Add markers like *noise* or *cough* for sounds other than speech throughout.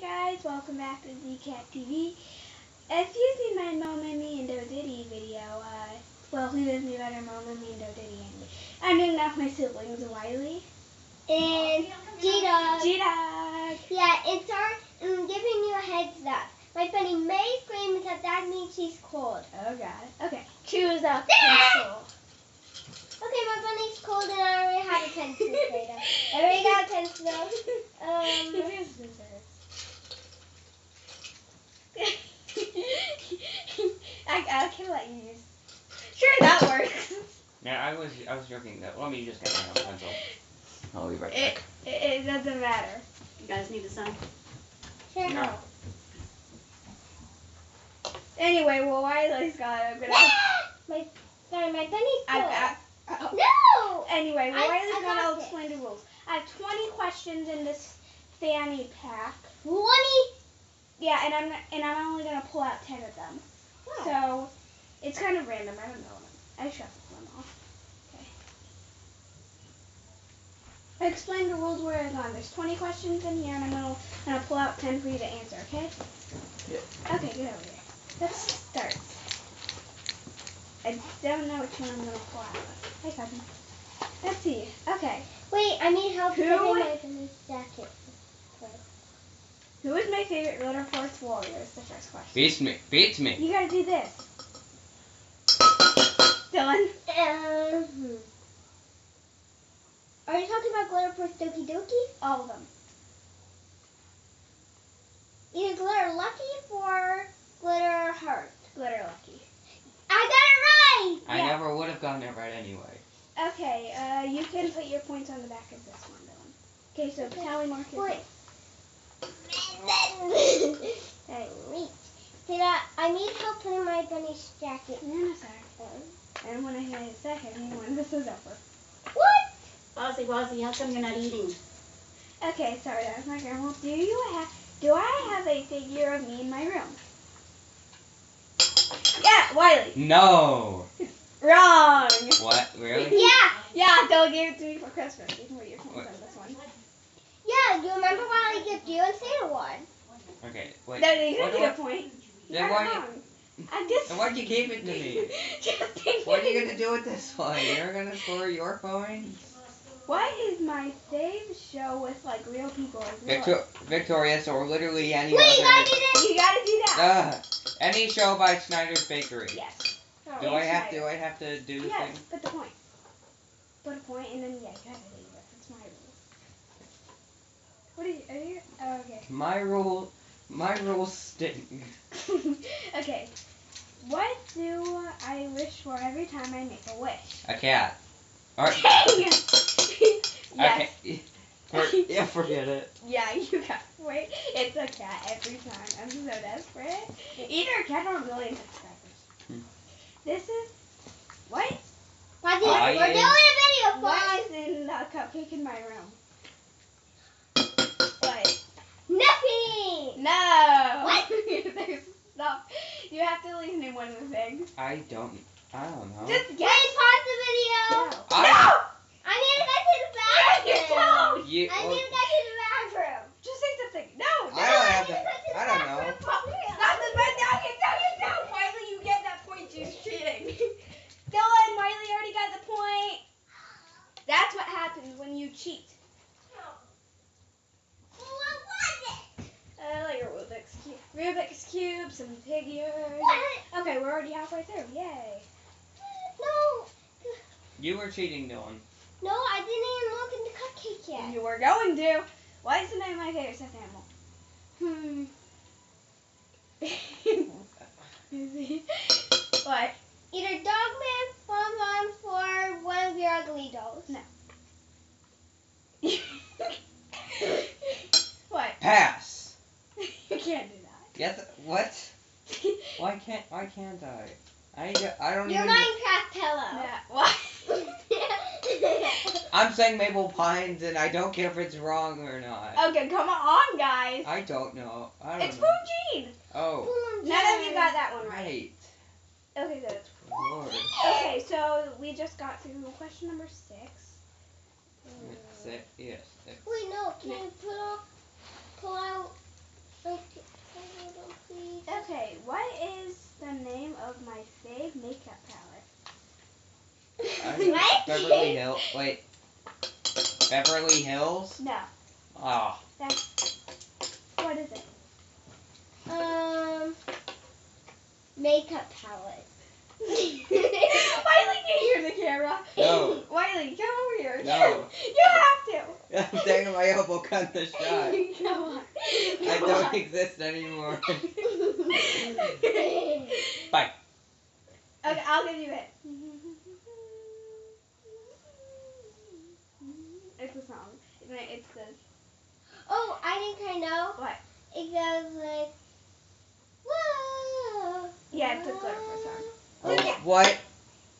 guys, welcome back to ZCat TV. If you've seen my Mom and Me and Do Diddy video, uh, well, who knows me better, Mom and Me and Do Diddy and I'm doing that my siblings, Wiley. And G-Dog. G-Dog. Yeah, it's our, I'm giving you a heads up. My bunny may scream because that means she's cold. Oh god. Okay, choose a *laughs* pencil. Okay, my bunny's cold and I already have a pencil *laughs* later. I already got a pencil. *laughs* Um, Here's scissors. *laughs* I, I can let you use. Sure, that works. *laughs* Yeah, I was I was joking. That let me just get my own pencil. I'll be right It, back. it, it doesn't matter. You guys need to sign? sure. No. Anyway, well, Wiley's got it. I'm gonna. *laughs* my, sorry, my bunny's I cold. got. oh. No! Anyway, I- Wiley's I gonna got it. explain the rules. I have 20 questions in this fanny pack. 20? Yeah, and I'm and I'm only gonna pull out 10 of them. So it's kind of random. I don't know. I shuffle them off. Okay. I explained the rules where it's on. There's 20 questions in here, and I'm gonna gonna pull out 10 for you to answer. Okay? Yeah. Okay, get over here. Let's start. I don't know which one I'm gonna pull out. Hi, cousin. Let's see. Okay. Wait, I need help Who? putting my bunny's jacket. Who is my favorite Glitter Force warrior? Is the first question. Beats me. Beats me. You gotta do this. Dylan. Um, are you talking about Glitter Force Doki Doki? All of them. Either glitter lucky or glitter heart. Glitter Lucky. I got it right! I Yeah. never would have gotten it right anyway. Okay, uh, you can put your points on the back of this one, Dylan. Okay, so tally mark is Wait. This. I reach. Did I, I need help putting my bunny's jacket No, no, sorry. And when I hit a second, when this is over. What? Wozzy, Wozzy, how come you're not eating? Okay, sorry, that was my grandma. Do you have, do I have a figure of me in my room? Yeah, Wiley. No. *laughs* Wrong. What? Really? *laughs* Yeah, Yeah, Dylan give it to me for Christmas. You can put your points on this one. Yeah. You remember why I gave you and Santa one? Okay. Wait. No, you what don't do get I- a point. You Then why you- wrong. I'm just. Then why'd you give it to me? *laughs* just. What are you gonna do with this one? You're gonna score your points? What is my save show with like real people? Like, real- Victor- Victoria, or literally any Wait, I other. did it. You gotta do that. Uh, any show by Schneider's Bakery. yes. Do I have to? Do I have to do the Yes. thing. Put the point. Put a point and then yeah, you have it. That's my rule. What are you? Are you? My rule. My rules stink. *laughs* okay. What do I wish for every time I make a wish? A cat. Or, *laughs* yes. Okay. For- *laughs* yeah, forget it. Yeah, you got wait. It's a cat every time. I'm so desperate. Either a cat or a million subscribers. Hmm. This is what? Why did I- we're doing a video, What guys. is in the cupcake in my room? What? Nothing. No. What? *laughs* There's stuff. You have to at least name one of the things. I don't. I don't know. Just Wait, guess. pause the video. No. I- I need to go to the You bathroom. don't. You. I need to go to the bathroom. Just say something. No. I don't have need to. go to the I don't know. bathroom. Stop the bed now. Get down. Get down. Wiley, you get that point. She's cheating. Dylan, Wiley already got the point. That's what happens when you cheat. Well, what was it? Uh, like a Rubik's cube, Rubik's some figures. *laughs* Okay, we're already halfway through. Yay. No. You were cheating, Dylan. No, I didn't even look in the cupcake yet. You were going to. What is the name of my favorite stuffed animal? Hmm. *laughs* what? Either Dogman, Bonbon, or one of your ugly dolls. No. what? Pass. you can't do that. Yes. What? Why can't? I? I. do- I don't Your even. Minecraft pillow. Yeah. What? *laughs* I'm saying Maple Pines, and I don't care if it's wrong or not. okay, come on, guys. I don't know. I don't It's know. Poojin. Oh, None of you got that one right. right. Okay, good. Lord. Okay, so we just got through question number six. Six. Yes. Six. Wait, no. Can you put off, pull out Okay, hold on, please. Okay, what is the name of my fave makeup palette? I- *laughs* What? Beverly Hills. Wait. Beverly Hills? No. Oh. What is it? Um, makeup palette. *laughs* Wiley can hear the camera. No. *laughs* Wiley, come over here. No. You have to. I'm taking my elbow cut the shot. to. Come on. *laughs* I don't exist anymore. *laughs* Bye. Okay, I'll give you it. It's a song. It's it's this. oh, I think I know. What? It goes like, whoa. Yeah, it's a Glitter Force song. Oh, what?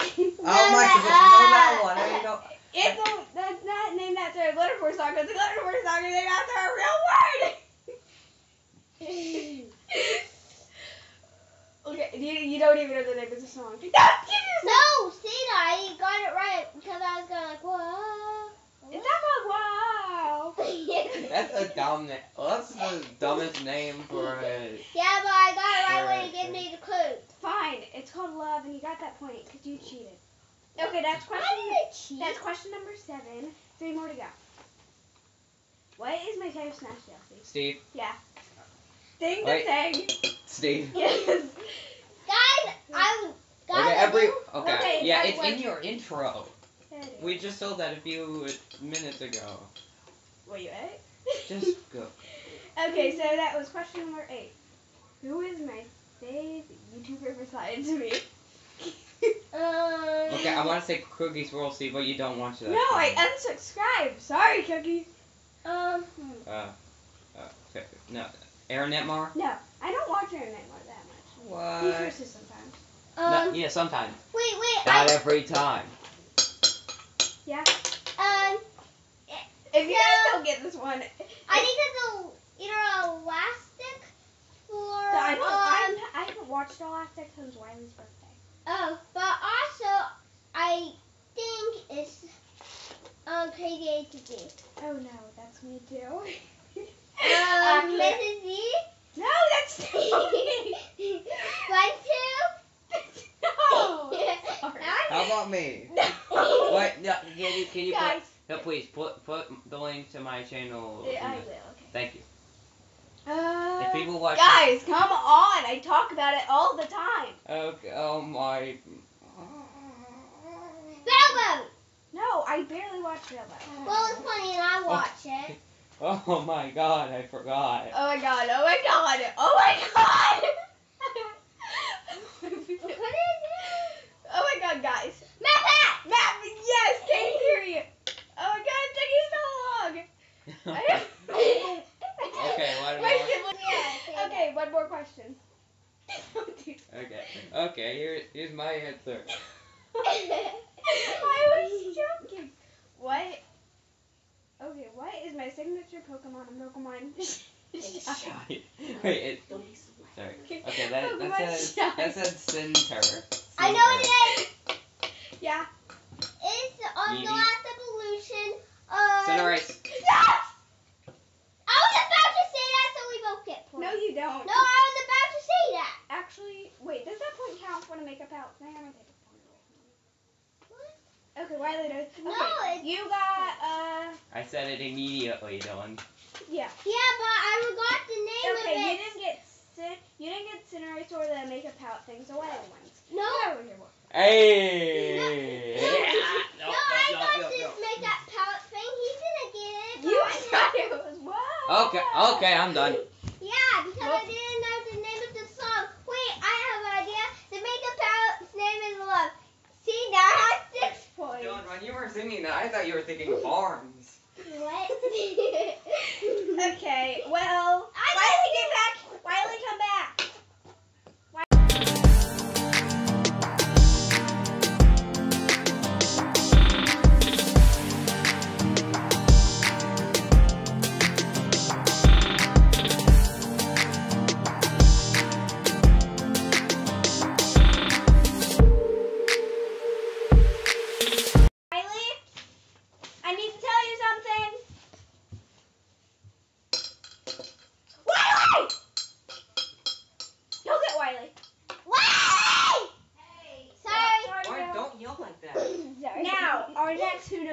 No, *laughs* Oh my no, goodness, you know that one. I know. It's a, that's not named after a Glitter Force song. It's a Glitter Force song is named after a real word. okay, you, you don't even know the name of the song. *laughs* No, give no, see that? I got it right because I was going like, whoa. It's not called Wow. *laughs* That's a dumb name. That's the dumbest name for a. yeah, but I got it right when Alright, you gave me the clue. Fine, it's called Love, and you got that point because you cheated. Okay, that's question. I didn't cheat. That's question number seven. Three more to go. What is my favorite Smash DLC? Steve. Yeah. Ding the Wait. thing. Steve. *laughs* Yes. Guys, I guys, Okay, I every. think- Okay. Okay, Yeah, it's what- in your intro. There it is. We just saw that a few minutes ago. Were you right? Just *laughs* go. okay, so that was question number eight. Who is my favorite YouTuber besides me? *laughs* Um, Okay, I want to say Cookies World, Steve, but you don't watch that. No, I channel. unsubscribed. Sorry, Cookies. Um, hmm. Uh, uh, okay, no. Aaron Netmar? No, I don't watch her anymore that much. He curses sometimes. um, No, yeah, sometimes. wait, wait, Not I, every time. Yeah. Um, If you No. guys don't get this one, I think it's a either elastic or I don't. um, I'm, I haven't watched Elastic since Wiley's birthday. oh, but also I think it's um crazy A to Oh no, that's me too. *laughs* Um, Mrs. Z, no, that's not *laughs* me. Fun two. no. *laughs* Sorry. How about me? No. What? No, can you, can you Guys. put, no, please, put, put the link to my channel. Yeah, I will. Okay. Thank you. Uh, If people watch guys, come on! I talk about it all the time. Okay, oh my. Railroad. No, I barely watch Railroad. Well, it's funny and I watch it. *laughs* Oh my god, I forgot. Oh my god! Oh my god! Oh my *laughs* god! What is it? oh my god, guys! MatPat. Matt, yes, can't hear you. Oh my god, it took you so long. *laughs* Okay, one *laughs* more. Yeah, Okay, one more question. okay, okay, here, here's my answer. I was joking. What? Okay, what is my signature Pokemon in Pokemon? Shy. Wait, it, Don't be so loud. sorry. Okay, that, Pokemon that says, Shy. that says Center. I know what it is. Yeah. It's on the last evolution of. Cinderace. Yes! I was about to say that, so we both get points. No, you don't. No, I was about to say that. Actually, wait, does that point count for the makeup out? No, I'm gonna a point away from you. Okay, Wiley does. Okay, No, it's- you got, uh, I said it immediately, Dylan. yeah. Yeah, but I forgot the name Okay, of you it. didn't get Cin- you didn't get Cinderace or the makeup palette things, the Wiley ones. No. Get over here, boy. Hey! No, Yeah. no, I got this makeup palette thing. He didn't get it. You got *laughs* it was what? Okay, okay, I'm done. Yeah, because Well- I didn't know the name of the song. Wait, I have an idea. The makeup palette's name is Love. See, now I have six points. Dylan, when you were singing that, I thought you were thinking Barnes. *laughs* Okay, well, I Wiley, get back.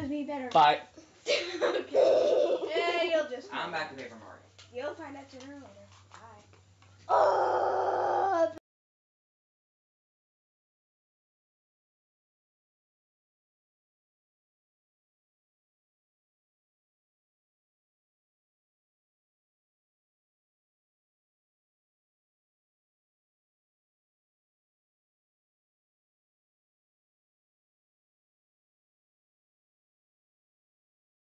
Knows Me Better. Bye. *laughs* okay. Yeah, you'll just. I'm back to Paper Mario. You'll find out sooner or later. Bye. Oh.